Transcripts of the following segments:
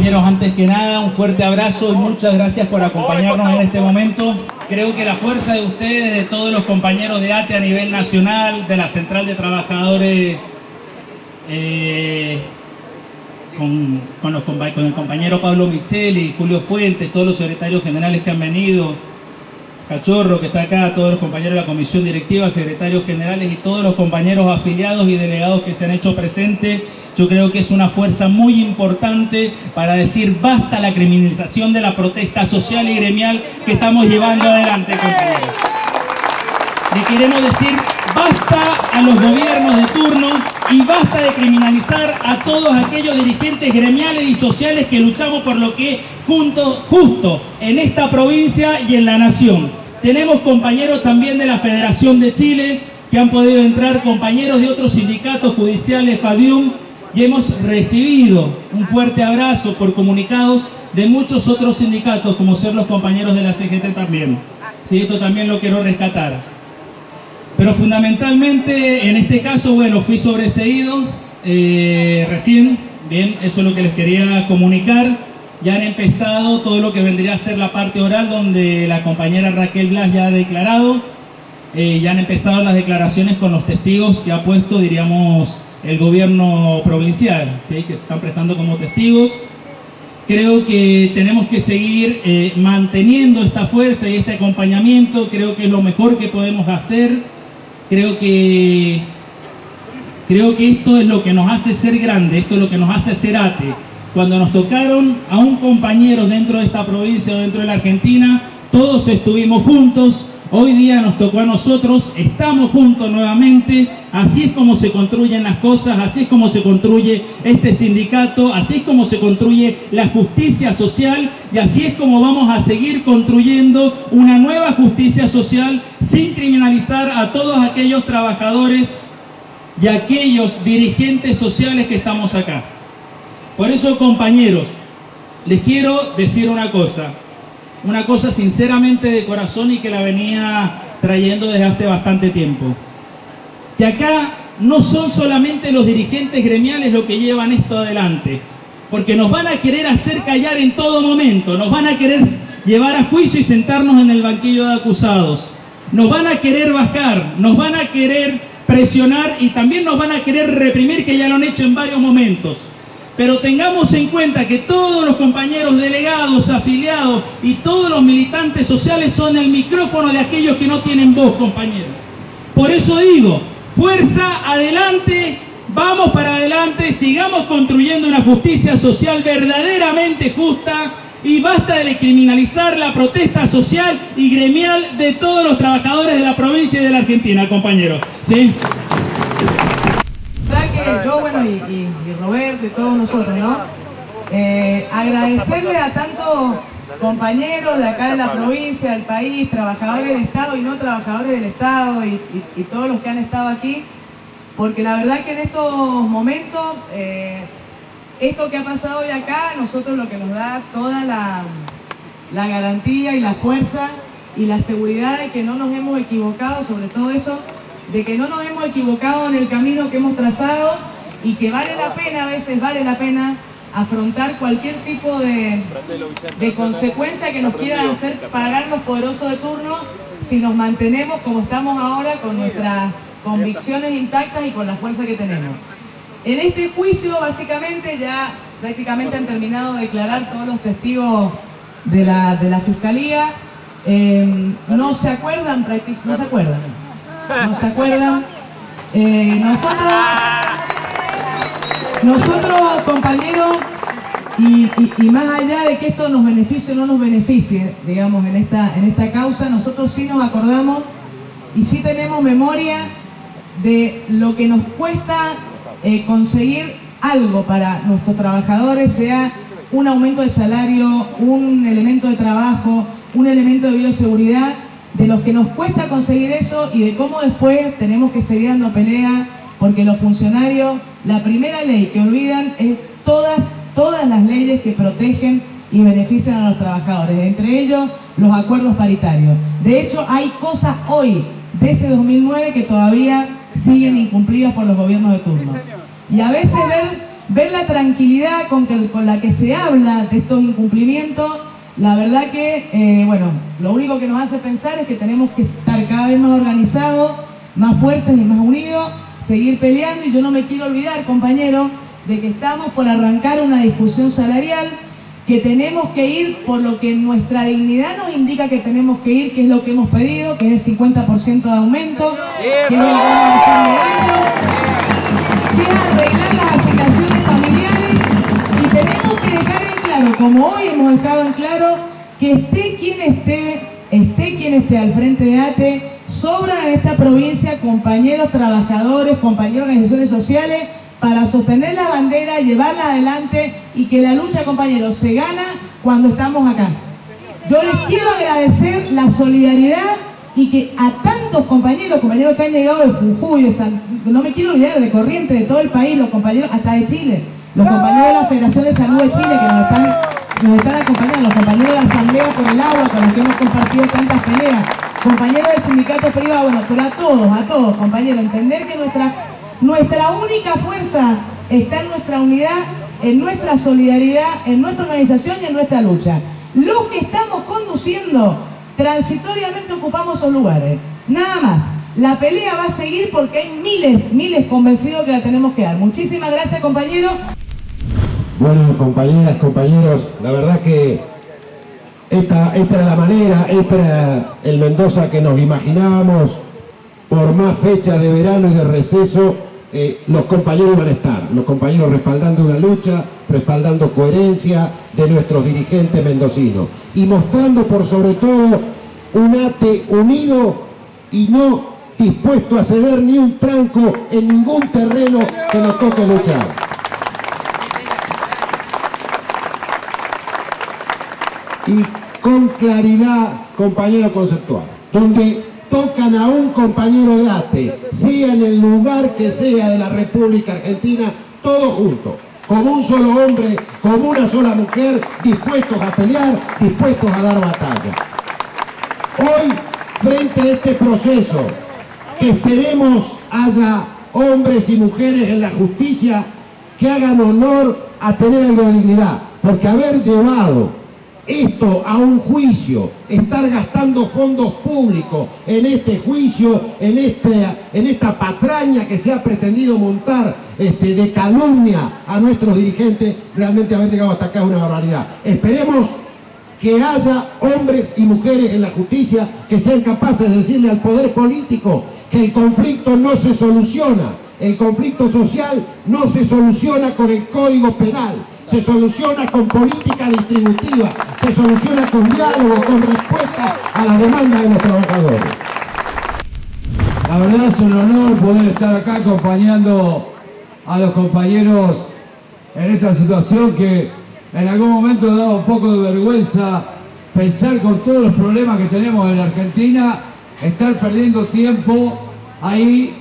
compañeros, antes que nada, un fuerte abrazo y muchas gracias por acompañarnos en este momento. Creo que la fuerza de ustedes, de todos los compañeros de ATE a nivel nacional, de la Central de Trabajadores, eh, con, con, los, con el compañero Pablo Micheli, Julio Fuentes, todos los secretarios generales que han venido, Cachorro que está acá, todos los compañeros de la comisión directiva, secretarios generales y todos los compañeros afiliados y delegados que se han hecho presentes. Yo creo que es una fuerza muy importante para decir basta la criminalización de la protesta social y gremial que estamos llevando adelante, compañeros. Le queremos decir basta a los gobiernos de turno y basta de criminalizar a todos aquellos dirigentes gremiales y sociales que luchamos por lo que es justo en esta provincia y en la nación. Tenemos compañeros también de la Federación de Chile que han podido entrar, compañeros de otros sindicatos judiciales, FADIUM, y hemos recibido un fuerte abrazo por comunicados de muchos otros sindicatos, como ser los compañeros de la CGT también. Sí, esto también lo quiero rescatar. Pero fundamentalmente, en este caso, bueno, fui sobreseído eh, recién, bien, eso es lo que les quería comunicar ya han empezado todo lo que vendría a ser la parte oral, donde la compañera Raquel Blas ya ha declarado, eh, ya han empezado las declaraciones con los testigos que ha puesto, diríamos, el gobierno provincial, ¿sí? que se están prestando como testigos. Creo que tenemos que seguir eh, manteniendo esta fuerza y este acompañamiento, creo que es lo mejor que podemos hacer, creo que, creo que esto es lo que nos hace ser grande, esto es lo que nos hace ser ate. Cuando nos tocaron a un compañero dentro de esta provincia o dentro de la Argentina, todos estuvimos juntos, hoy día nos tocó a nosotros, estamos juntos nuevamente, así es como se construyen las cosas, así es como se construye este sindicato, así es como se construye la justicia social y así es como vamos a seguir construyendo una nueva justicia social sin criminalizar a todos aquellos trabajadores y aquellos dirigentes sociales que estamos acá. Por eso, compañeros, les quiero decir una cosa, una cosa sinceramente de corazón y que la venía trayendo desde hace bastante tiempo. Que acá no son solamente los dirigentes gremiales los que llevan esto adelante, porque nos van a querer hacer callar en todo momento, nos van a querer llevar a juicio y sentarnos en el banquillo de acusados, nos van a querer bajar, nos van a querer presionar y también nos van a querer reprimir, que ya lo han hecho en varios momentos. Pero tengamos en cuenta que todos los compañeros delegados, afiliados y todos los militantes sociales son el micrófono de aquellos que no tienen voz, compañeros. Por eso digo, fuerza, adelante, vamos para adelante, sigamos construyendo una justicia social verdaderamente justa y basta de criminalizar la protesta social y gremial de todos los trabajadores de la provincia y de la Argentina, compañeros. ¿Sí? yo, bueno, y, Roberto y todos nosotros, ¿no? Eh, agradecerle a tantos compañeros de acá de la provincia, del país, trabajadores del Estado y no trabajadores del Estado y, todos los que han estado aquí, porque la verdad que en estos momentos, eh, esto que ha pasado hoy acá, nosotros lo que nos da toda la, la garantía y la fuerza y la seguridad de que no nos hemos equivocado, sobre todo eso, de que no nos hemos equivocado en el camino que hemos trazado y que vale la pena, a veces vale la pena afrontar cualquier tipo de, de consecuencia que nos quieran hacer pagar los poderosos de turno si nos mantenemos como estamos ahora con nuestras convicciones intactas y con la fuerza que tenemos. En este juicio, básicamente, ya prácticamente han terminado de declarar todos los testigos de la, de la Fiscalía. Eh, no se acuerdan, no se acuerdan. ¿No se acuerdan? Eh, nosotros, nosotros, compañeros, y, más allá de que esto nos beneficie o no nos beneficie, digamos, en esta, en esta causa, nosotros sí nos acordamos y sí tenemos memoria de lo que nos cuesta eh, conseguir algo para nuestros trabajadores, sea un aumento de salario, un elemento de trabajo, un elemento de bioseguridad, de los que nos cuesta conseguir eso y de cómo después tenemos que seguir dando pelea, porque los funcionarios, la primera ley que olvidan es todas, todas las leyes que protegen y benefician a los trabajadores, entre ellos los acuerdos paritarios. De hecho, hay cosas hoy de ese 2009 que todavía siguen incumplidas por los gobiernos de turno. Y a veces ver ver la tranquilidad con, con la que se habla de estos incumplimientos, la verdad que, eh, bueno, lo único que nos hace pensar es que tenemos que estar cada vez más organizados, más fuertes y más unidos, seguir peleando y yo no me quiero olvidar, compañero, de que estamos por arrancar una discusión salarial, que tenemos que ir por lo que nuestra dignidad nos indica que tenemos que ir, que es lo que hemos pedido, que es el 50% de aumento, que es el que es arreglar las asignaciones familiares. Y tenemos que dejar en claro, como hoy hemos dejado en claro, que esté quien esté, esté quien esté al frente de ATE, sobran en esta provincia compañeros trabajadores, compañeros de organizaciones sociales, para sostener la bandera, llevarla adelante y que la lucha, compañeros, se gana cuando estamos acá. Yo les quiero agradecer la solidaridad y que a tantos compañeros, compañeros que han llegado de Jujuy, de San, no me quiero olvidar de Corriente, de todo el país, los compañeros, hasta de Chile, los compañeros de la Federación de Salud de Chile que nos están, nos están acompañando, los compañeros de la Asamblea por el Agua, con los que hemos compartido tantas peleas, compañeros del sindicato privado, bueno, pero a todos, a todos, compañeros, entender que nuestra nuestra única fuerza está en nuestra unidad, en nuestra solidaridad, en nuestra organización y en nuestra lucha. Los que estamos conduciendo, transitoriamente ocupamos esos lugares. Nada más. La pelea va a seguir porque hay miles, miles convencidos que la tenemos que dar. Muchísimas gracias, compañeros. Bueno, compañeras, compañeros, la verdad que esta, esta era la manera, esta era el Mendoza que nos imaginábamos. Por más fecha de verano y de receso eh, los compañeros van a estar, los compañeros respaldando una lucha, respaldando coherencia de nuestros dirigentes mendocinos. Y mostrando por sobre todo un ATE unido y no dispuesto a ceder ni un tranco en ningún terreno que nos toque luchar. Con claridad, compañero conceptual, donde tocan a un compañero de ATE, sea en el lugar que sea de la República Argentina, todos juntos, como un solo hombre, como una sola mujer, dispuestos a pelear, dispuestos a dar batalla. Hoy, frente a este proceso, que esperemos haya hombres y mujeres en la justicia que hagan honor a tener algo dignidad, porque haber llevado esto a un juicio, estar gastando fondos públicos en este juicio, en, este, en esta patraña que se ha pretendido montar este, de calumnia a nuestros dirigentes, realmente haber llegado hasta acá es una barbaridad. Esperemos que haya hombres y mujeres en la justicia que sean capaces de decirle al poder político que el conflicto no se soluciona, el conflicto social no se soluciona con el código penal, se soluciona con política distributiva, se soluciona con diálogo, con respuesta a la demanda de los trabajadores. La verdad es un honor poder estar acá acompañando a los compañeros en esta situación que en algún momento daba un poco de vergüenza pensar con todos los problemas que tenemos en la Argentina, estar perdiendo tiempo ahí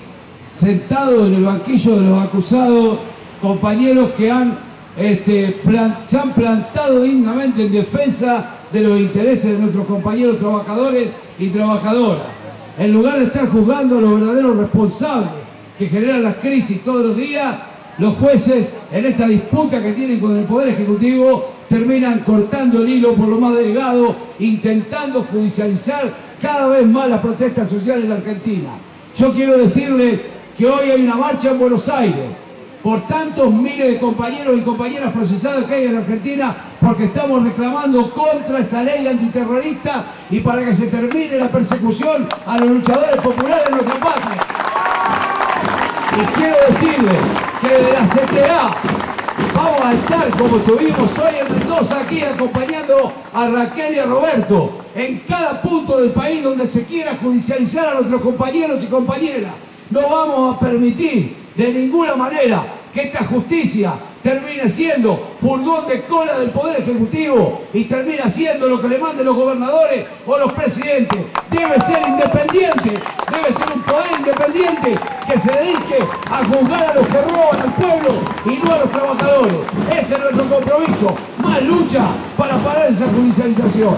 sentados en el banquillo de los acusados, compañeros que han este, se han plantado dignamente en defensa de los intereses de nuestros compañeros trabajadores y trabajadoras. En lugar de estar juzgando a los verdaderos responsables que generan las crisis todos los días, los jueces en esta disputa que tienen con el Poder Ejecutivo terminan cortando el hilo por lo más delgado, intentando judicializar cada vez más la protesta social en la Argentina. Yo quiero decirles que hoy hay una marcha en Buenos Aires por tantos miles de compañeros y compañeras procesados que hay en Argentina porque estamos reclamando contra esa ley antiterrorista y para que se termine la persecución a los luchadores populares de nuestra patria. Y quiero decirles que de la CTA vamos a estar como estuvimos hoy en Mendoza aquí acompañando a Raquel y a Roberto en cada punto del país donde se quiera judicializar a nuestros compañeros y compañeras. No vamos a permitir de ninguna manera que esta justicia termine siendo furgón de cola del Poder Ejecutivo y termine siendo lo que le manden los gobernadores o los presidentes. Debe ser independiente, debe ser un poder independiente que se dedique a juzgar a los que roban al pueblo y no a los trabajadores. Ese es nuestro compromiso. Más lucha para parar esa judicialización.